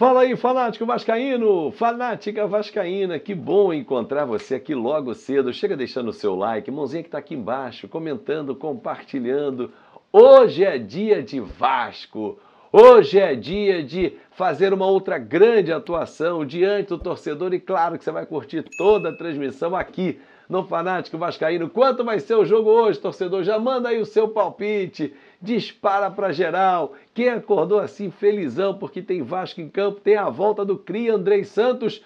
Fala aí, fanático vascaíno, fanática vascaína, que bom encontrar você aqui logo cedo. Chega deixando o seu like, mãozinha que está aqui embaixo, comentando, compartilhando. Hoje é dia de Vasco. Hoje é dia de fazer uma outra grande atuação diante do torcedor e claro que você vai curtir toda a transmissão aqui no Fanático Vascaíno. Quanto vai ser o jogo hoje, torcedor? Já manda aí o seu palpite dispara para geral. Quem acordou assim felizão porque tem Vasco em campo, tem a volta do CRI Andrei Santos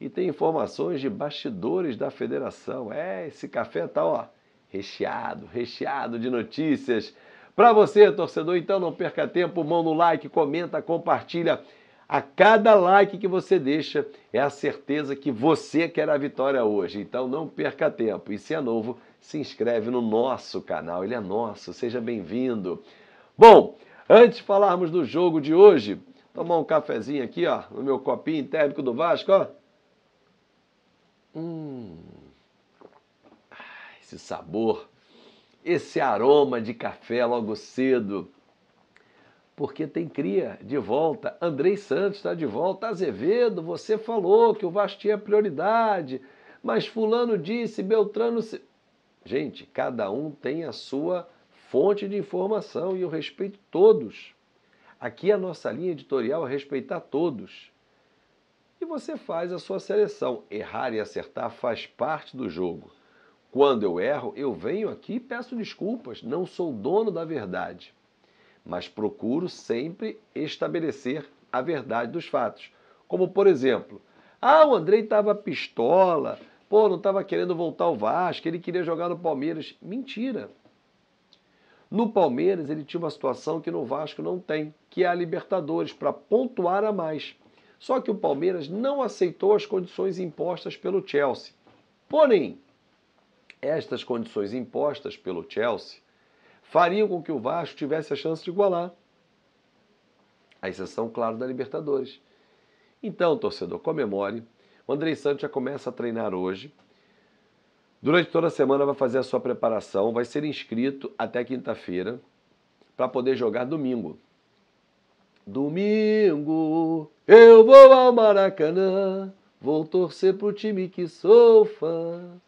e tem informações de bastidores da federação. É, esse café tá ó, recheado, recheado de notícias. Para você, torcedor, então não perca tempo, mão no like, comenta, compartilha. A cada like que você deixa é a certeza que você quer a vitória hoje. Então não perca tempo. E se é novo, se inscreve no nosso canal. Ele é nosso. Seja bem-vindo. Bom, antes de falarmos do jogo de hoje, tomar um cafezinho aqui, ó, no meu copinho térmico do Vasco, ó. Hum. Esse sabor, esse aroma de café logo cedo porque tem cria de volta. Andrei Santos está de volta. Azevedo, você falou que o Vasco tinha prioridade, mas Fulano disse, Beltrano. Se... Gente, cada um tem a sua fonte de informação e eu respeito todos. Aqui a nossa linha editorial é respeitar todos. E você faz a sua seleção. Errar e acertar faz parte do jogo. Quando eu erro, eu venho aqui e peço desculpas. Não sou dono da verdade mas procuro sempre estabelecer a verdade dos fatos. Como, por exemplo, ah, o Andrei estava pistola, pô, não estava querendo voltar ao Vasco, ele queria jogar no Palmeiras. Mentira. No Palmeiras ele tinha uma situação que no Vasco não tem, que é a Libertadores, para pontuar a mais. Só que o Palmeiras não aceitou as condições impostas pelo Chelsea. Porém, estas condições impostas pelo Chelsea fariam com que o Vasco tivesse a chance de igualar. A exceção, claro, da Libertadores. Então, torcedor, comemore. O Andrei Santos já começa a treinar hoje. Durante toda a semana vai fazer a sua preparação, vai ser inscrito até quinta-feira para poder jogar domingo. Domingo eu vou ao Maracanã, vou torcer pro time que sou fã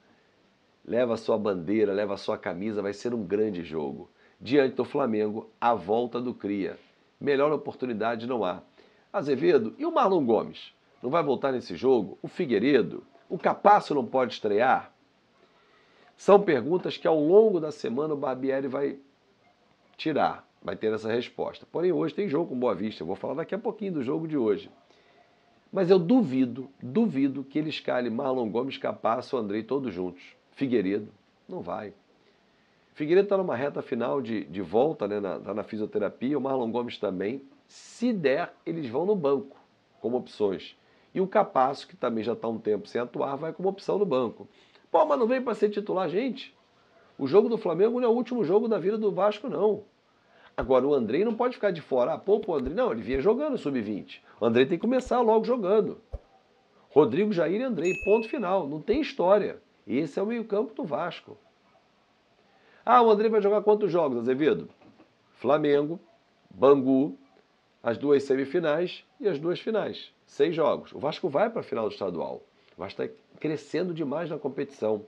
leva a sua bandeira, leva a sua camisa, vai ser um grande jogo. Diante do Flamengo, a volta do Cria. Melhor oportunidade não há. Azevedo e o Marlon Gomes? Não vai voltar nesse jogo? O Figueiredo? O Capasso não pode estrear? São perguntas que ao longo da semana o Barbieri vai tirar, vai ter essa resposta. Porém, hoje tem jogo com Boa Vista. Eu vou falar daqui a pouquinho do jogo de hoje. Mas eu duvido, duvido que ele escale Marlon Gomes, Capasso Andrei todos juntos. Figueiredo, não vai. Figueiredo está numa reta final de, de volta, né, na, tá na fisioterapia, o Marlon Gomes também. Se der, eles vão no banco, como opções. E o Capasso, que também já está um tempo sem atuar, vai como opção no banco. Pô, mas não veio para ser titular, gente. O jogo do Flamengo não é o último jogo da vida do Vasco, não. Agora, o Andrei não pode ficar de fora. Ah, pô, o Andrei. Não, ele vinha jogando sub-20. O Andrei tem que começar logo jogando. Rodrigo, Jair e Andrei, ponto final. Não tem história. Esse é o meio-campo do Vasco. Ah, o André vai jogar quantos jogos, Azevedo? Flamengo, Bangu, as duas semifinais e as duas finais. Seis jogos. O Vasco vai para a final do estadual. O Vasco está crescendo demais na competição.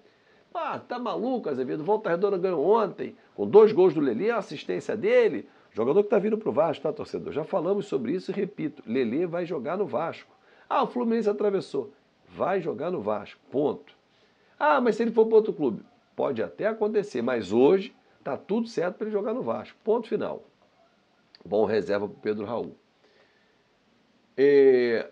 Ah, tá maluco, Azevedo? Volta Redonda ganhou ontem, com dois gols do Lelê, a assistência dele. Jogador que está vindo para o Vasco, tá, torcedor? Já falamos sobre isso e repito: Lelê vai jogar no Vasco. Ah, o Fluminense atravessou. Vai jogar no Vasco. Ponto. Ah, mas se ele for para outro clube, pode até acontecer, mas hoje está tudo certo para ele jogar no Vasco. Ponto final. Bom reserva para o Pedro Raul. E...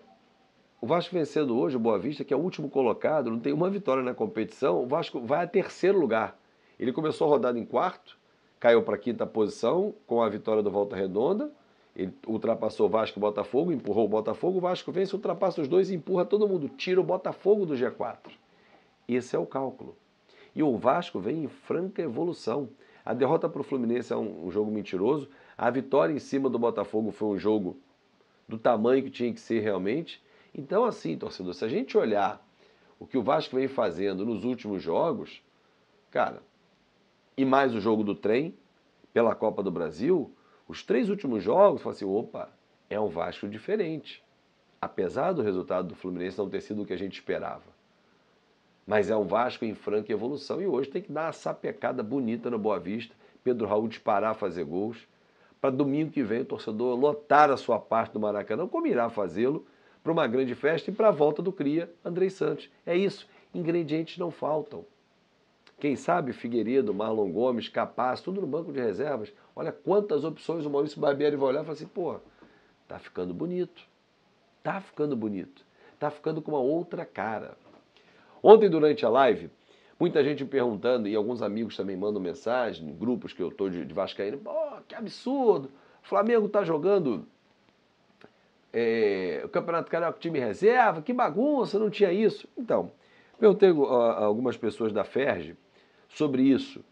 O Vasco vencendo hoje, o Boa Vista, que é o último colocado, não tem uma vitória na competição, o Vasco vai a terceiro lugar. Ele começou a rodada em quarto, caiu para a quinta posição com a vitória do Volta Redonda. Ele ultrapassou o Vasco e o Botafogo, empurrou o Botafogo. O Vasco vence, ultrapassa os dois e empurra todo mundo. Tira o Botafogo do G4. Esse é o cálculo. E o Vasco vem em franca evolução. A derrota para o Fluminense é um, jogo mentiroso. A vitória em cima do Botafogo foi um jogo do tamanho que tinha que ser realmente. Então, assim, torcedor, se a gente olhar o que o Vasco vem fazendo nos últimos jogos, cara, e mais o jogo do trem pela Copa do Brasil, os três últimos jogos, fala assim, opa, é um Vasco diferente. apesar do resultado do Fluminense não ter sido o que a gente esperava. Mas é um Vasco em franca evolução e hoje tem que dar uma sapecada bonita no Boa Vista, Pedro Raul disparar fazer gols, para domingo que vem o torcedor lotar a sua parte do Maracanã, como irá fazê-lo, para uma grande festa e para a volta do Cria, Andrei Santos. É isso, ingredientes não faltam. Quem sabe Figueiredo, Marlon Gomes, Capaz, tudo no banco de reservas. Olha quantas opções o Maurício Barbieri vai olhar e falar assim, pô, tá ficando bonito. Tá ficando bonito. Tá ficando com uma outra cara. Ontem, durante a live, muita gente perguntando, e alguns amigos também mandam mensagem, em grupos que eu tô de, de Vascaíno, pô, que absurdo, o Flamengo tá jogando é, o Campeonato Carioca time reserva, que bagunça, não tinha isso. Então, perguntei a algumas pessoas da FERJ sobre isso.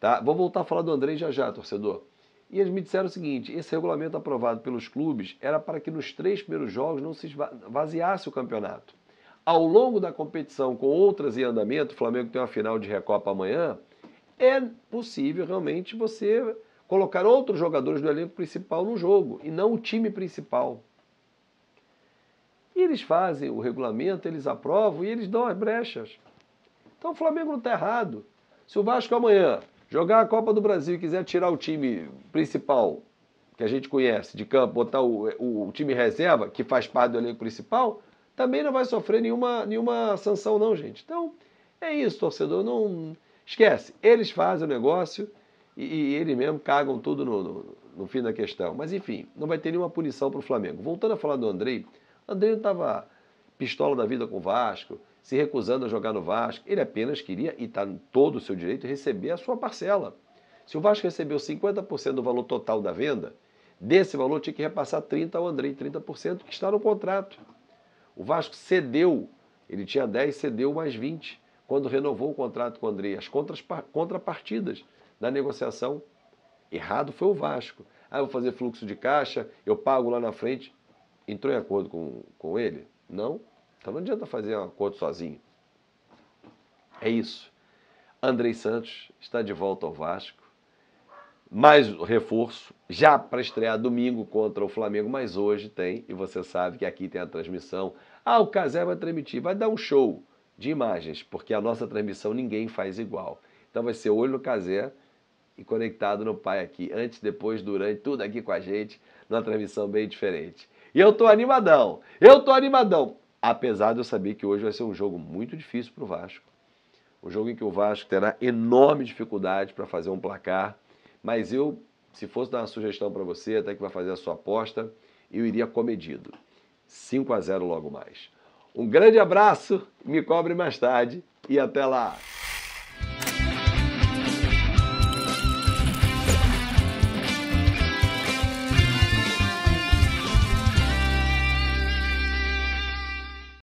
Tá? Vou voltar a falar do André já já, torcedor. E eles me disseram o seguinte: esse regulamento aprovado pelos clubes era para que nos três primeiros jogos não se vaziasse o campeonato. Ao longo da competição, com outras em andamento, o Flamengo tem uma final de Recopa amanhã, é possível realmente você colocar outros jogadores do elenco principal no jogo e não o time principal. E eles fazem o regulamento, eles aprovam e eles dão as brechas. Então o Flamengo não está errado. Se o Vasco amanhã jogar a Copa do Brasil e quiser tirar o time principal, que a gente conhece, de campo, botar o, o, o time reserva, que faz parte do elenco principal, também não vai sofrer nenhuma, nenhuma sanção, não, gente. Então, é isso, torcedor. Não esquece. Eles fazem o negócio e, e eles mesmo cagam tudo no, no, no, fim da questão. Mas, enfim, não vai ter nenhuma punição para o Flamengo. Voltando a falar do Andrei, André estava pistola da vida com o Vasco, se recusando a jogar no Vasco. Ele apenas queria, e está todo o seu direito, receber a sua parcela. Se o Vasco recebeu 50% do valor total da venda, desse valor tinha que repassar 30% ao André, 30% que está no contrato. O Vasco cedeu, ele tinha 10, cedeu mais 20, quando renovou o contrato com o André. As contrapartidas da negociação. Errado foi o Vasco. Ah, eu vou fazer fluxo de caixa, eu pago lá na frente entrou em acordo com, com ele? Não. Então não adianta fazer um acordo sozinho. É isso. Andrei Santos está de volta ao Vasco. Mais reforço, já para estrear domingo contra o Flamengo, mas hoje tem, e você sabe que aqui tem a transmissão. Ah, o Casé vai transmitir, vai dar um show de imagens, porque a nossa transmissão ninguém faz igual. Então vai ser olho no Casé e conectado no pai aqui, antes, depois, durante, tudo aqui com a gente, numa transmissão bem diferente. E eu tô animadão. Eu tô animadão. Apesar de eu saber que hoje vai ser um jogo muito difícil para o Vasco. Um jogo em que o Vasco terá enorme dificuldade para fazer um placar. Mas eu, se fosse dar uma sugestão para você, até que vai fazer a sua aposta, eu iria comedido. 5 a 0 logo mais. Um grande abraço, me cobre mais tarde e até lá.